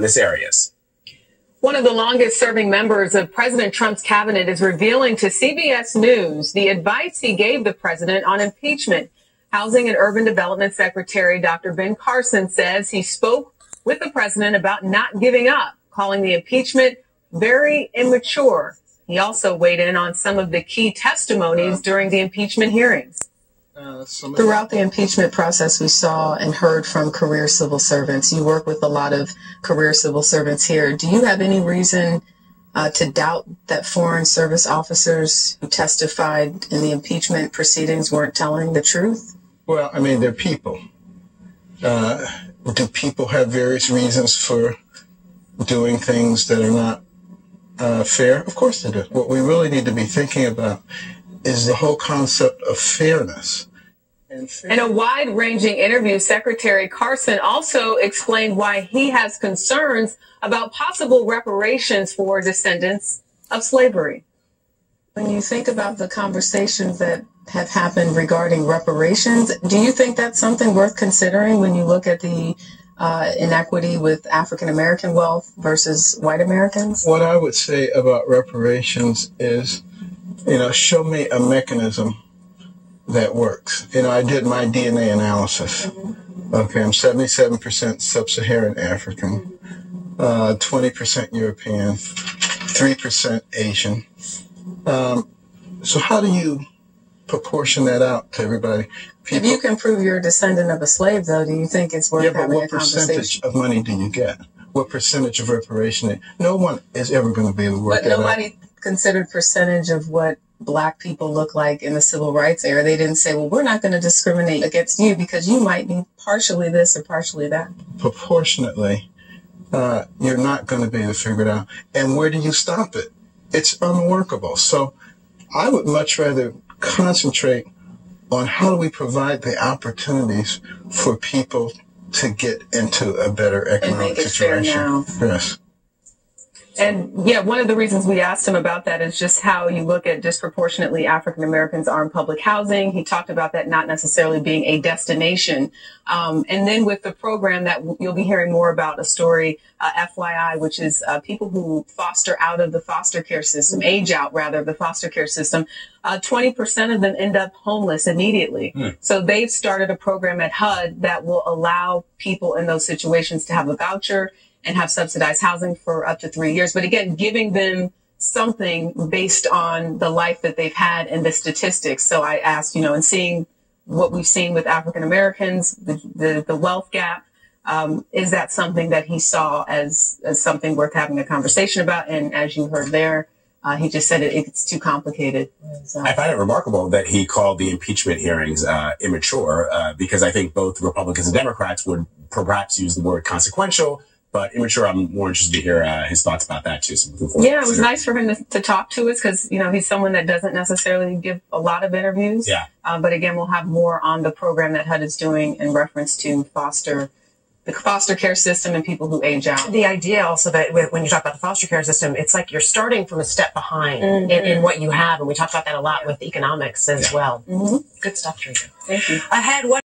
this areas. One of the longest serving members of President Trump's cabinet is revealing to CBS News the advice he gave the president on impeachment. Housing and Urban Development Secretary Dr. Ben Carson says he spoke with the president about not giving up, calling the impeachment very immature. He also weighed in on some of the key testimonies during the impeachment hearings. Uh, Throughout the impeachment process, we saw and heard from career civil servants. You work with a lot of career civil servants here. Do you have any reason uh, to doubt that foreign service officers who testified in the impeachment proceedings weren't telling the truth? Well, I mean, they're people. Uh, do people have various reasons for doing things that are not uh, fair? Of course they do. What we really need to be thinking about is the whole concept of fairness. In a wide ranging interview, Secretary Carson also explained why he has concerns about possible reparations for descendants of slavery. When you think about the conversations that have happened regarding reparations, do you think that's something worth considering when you look at the uh, inequity with African American wealth versus white Americans? What I would say about reparations is, you know, show me a mechanism that works. You know, I did my DNA analysis. Okay, I'm 77% sub-Saharan African, uh, 20% European, 3% Asian. Um, so how do you proportion that out to everybody? People, if you can prove you're a descendant of a slave, though, do you think it's worth yeah, but having what a percentage of money do you get? What percentage of reparation? No one is ever going to be able to work but nobody out. considered percentage of what black people look like in the civil rights era. They didn't say, well, we're not going to discriminate against you because you might be partially this or partially that. Proportionately, uh, you're not going to be able to figure it out. And where do you stop it? It's unworkable. So I would much rather concentrate on how do we provide the opportunities for people to get into a better economic situation. Yes. And yeah, one of the reasons we asked him about that is just how you look at disproportionately African Americans are in public housing. He talked about that not necessarily being a destination. Um, and then with the program that you'll be hearing more about a story, uh, FYI, which is uh, people who foster out of the foster care system, age out rather of the foster care system. Uh, 20% of them end up homeless immediately. Mm. So they've started a program at HUD that will allow people in those situations to have a voucher and have subsidized housing for up to three years. But again, giving them something based on the life that they've had and the statistics. So I asked, you know, and seeing what we've seen with African Americans, the, the, the, wealth gap, um, is that something that he saw as, as something worth having a conversation about? And as you heard there, uh, he just said it, it's too complicated. So. I find it remarkable that he called the impeachment hearings uh, immature uh, because I think both Republicans and Democrats would perhaps use the word consequential but immature, I'm more interested to hear uh, his thoughts about that too. So yeah, it was nice for him to, to talk to us because you know he's someone that doesn't necessarily give a lot of interviews. Yeah. Uh, but again, we'll have more on the program that HUD is doing in reference to foster the foster care system and people who age out. The idea also that when you talk about the foster care system, it's like you're starting from a step behind mm-hmm. in, in, what you have, and we talk about that a lot with economics as yeah. well. Mm-hmm. Good stuff, Teresa. Thank you. Ahead, what